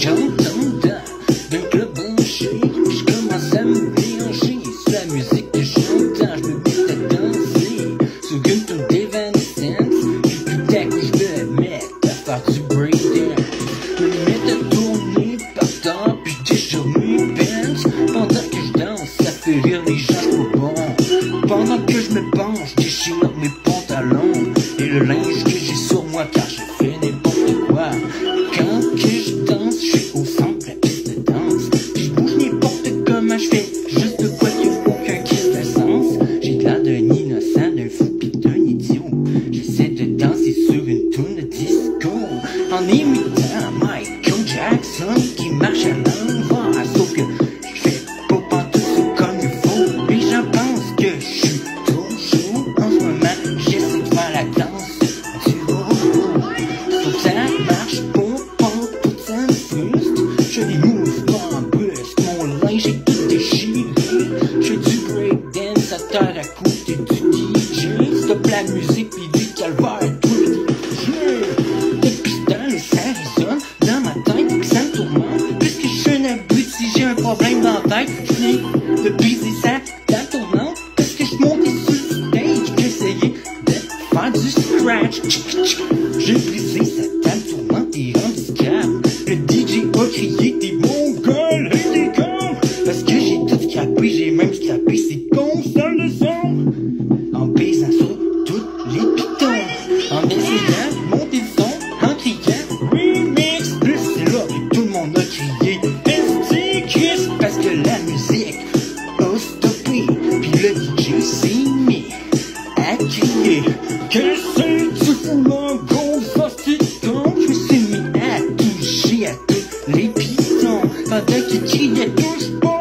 J'entends d'un club branché, je commence à me mélanger. C'est la musique que j'entends, je me mets à danser. Sur une tour d'Evanescence, puis tout à coup je me mets à faire du breakdance. Je me mets à tourner par terre, puis déjà mes pants. Pendant que je danse, ça fait rire les gens, je bon. Pendant que je me penche, déchire mes pantalons et le linge que j'ai sur moi car je fais n'importe quoi. Je fais juste de quoi faut aucun kiss de sens. J'ai l'air d'un innocent, d'un fou pis d'un idiot. J'essaie de danser sur une tourne de disco en imitant Michael Jackson qui marche à l'envers. Breakdance à côté du DJ. Stop la musique pis du calvaire, tout le DJ. Temps, ça résonne dans ma tête, ça me tourmente. Puisque je suis un abruti, j'ai un problème dans la tête. Je de briser ça dans tournante. Parce que je monté sur le stage, essayé de faire du scratch. J'ai DJ s'est mis à crier Que c'est du fou là, gros fasticant. Je me suis mis à toucher à tous les pitons. Pendant qu'il criait touche pas